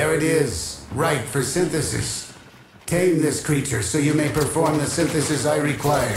There it is, right for synthesis. Tame this creature so you may perform the synthesis I require.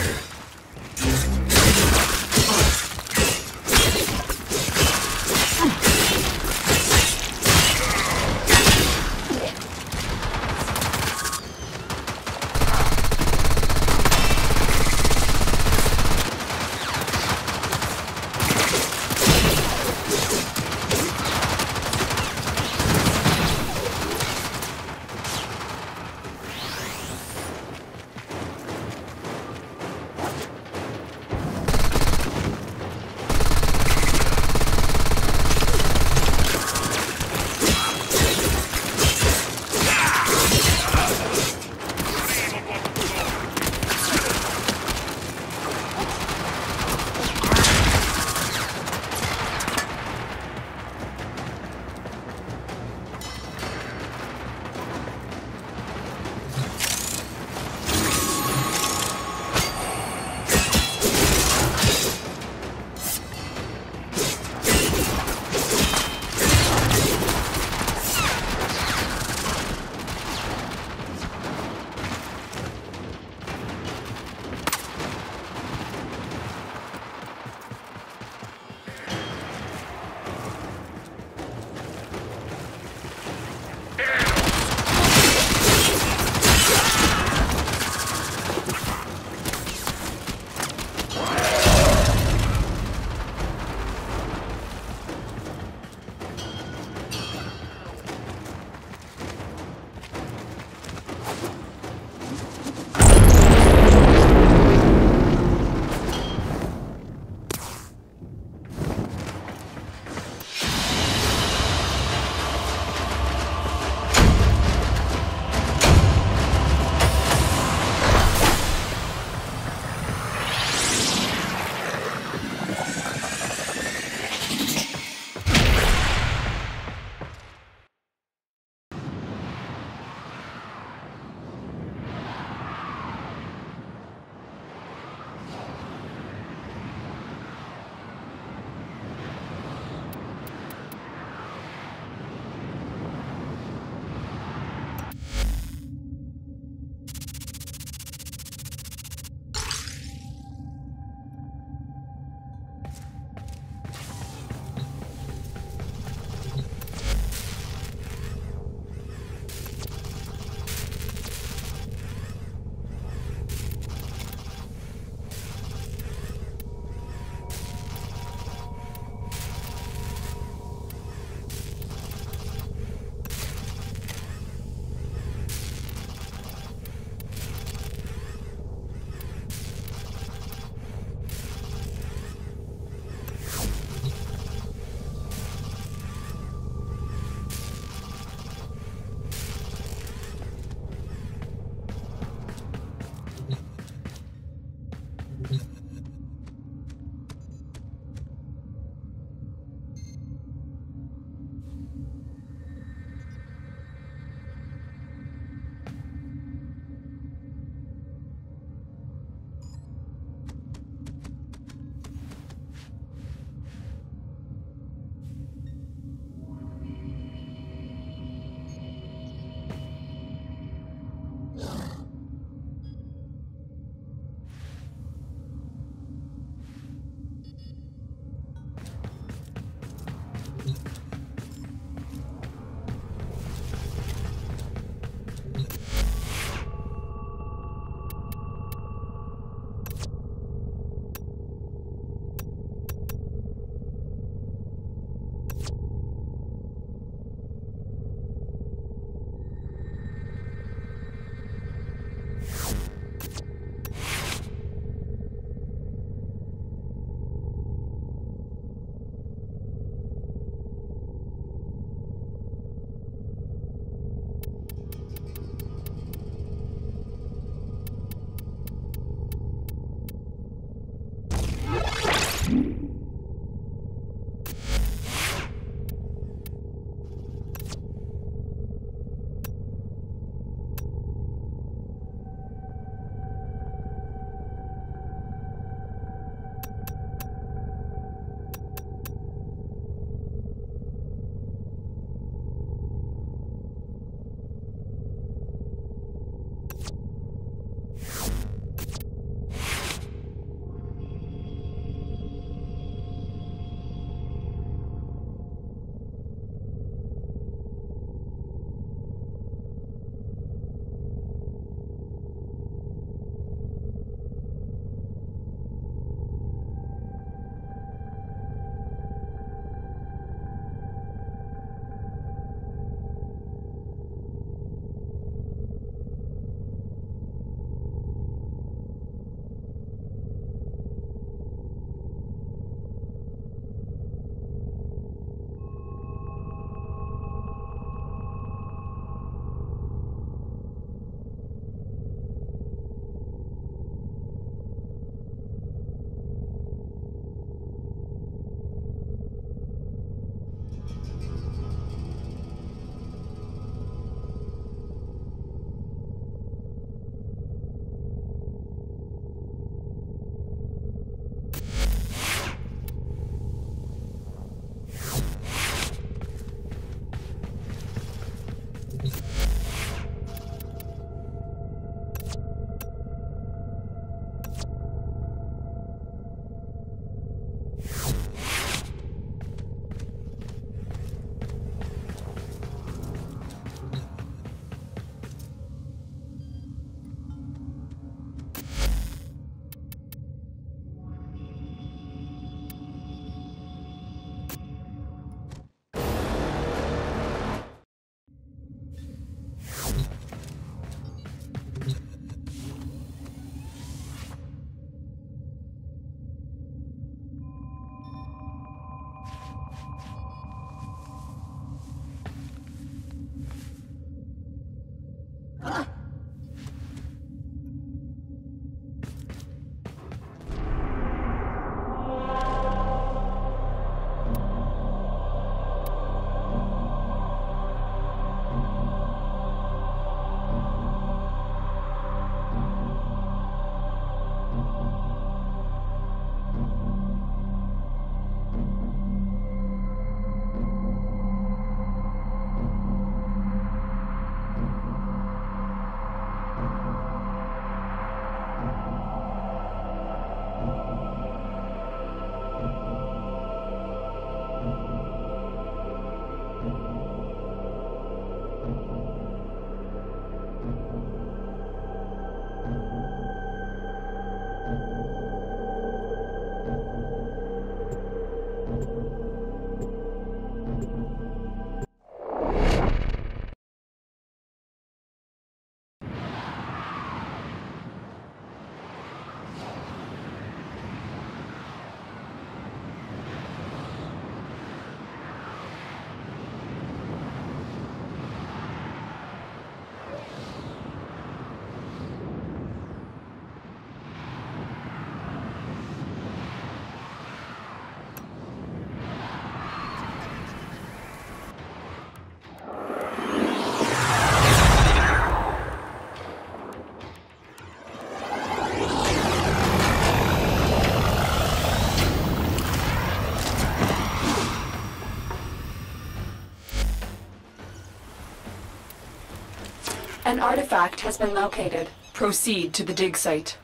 An artifact has been located. Proceed to the dig site.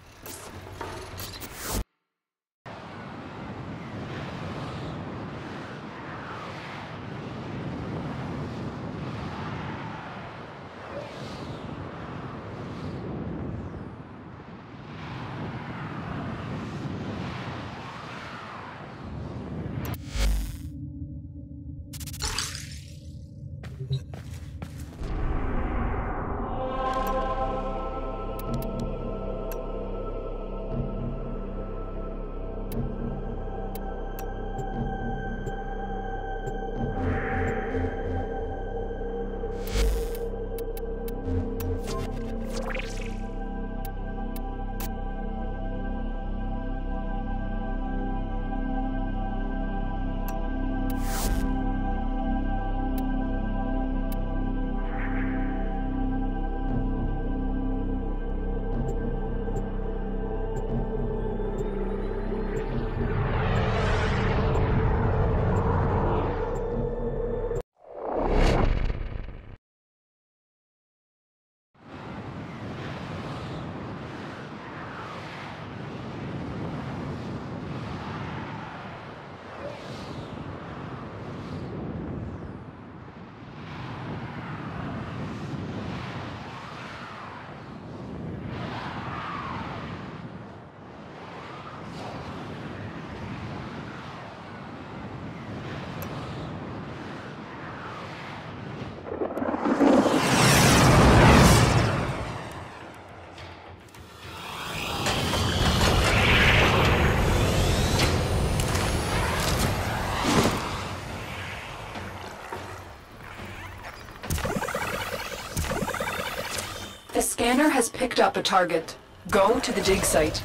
Scanner has picked up a target. Go to the dig site.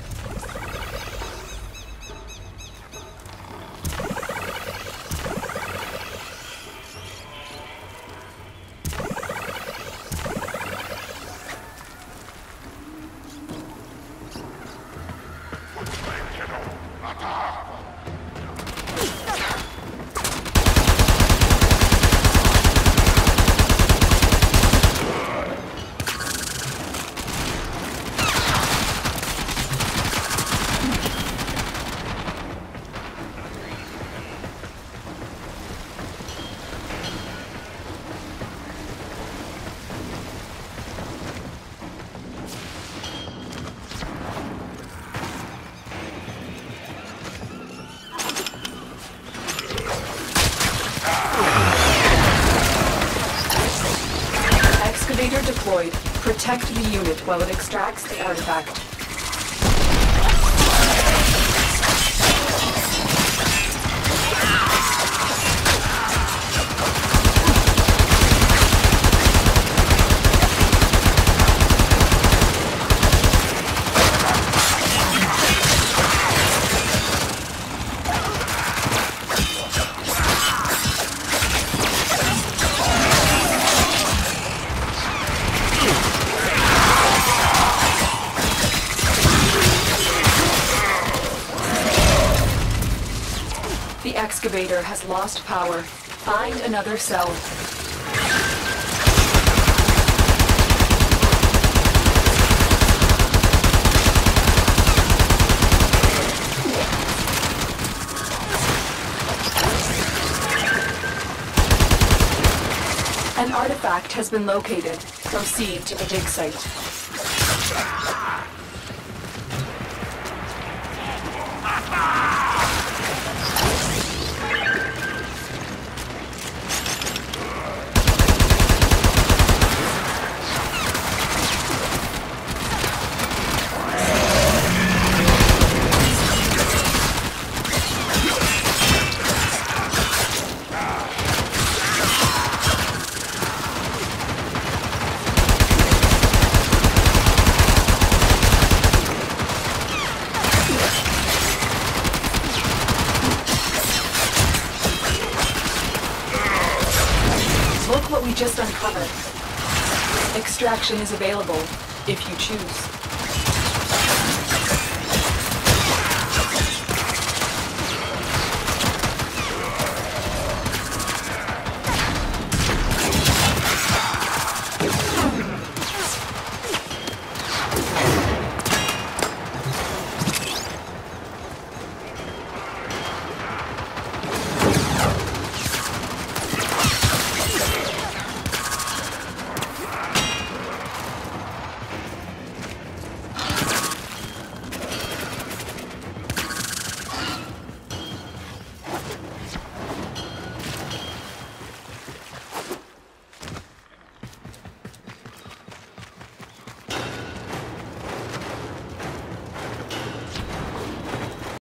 Excavator Protect the unit while it extracts the artifact. Has lost power. Find another cell. An artifact has been located. Proceed to the dig site. Look what we just uncovered. Extraction is available, if you choose.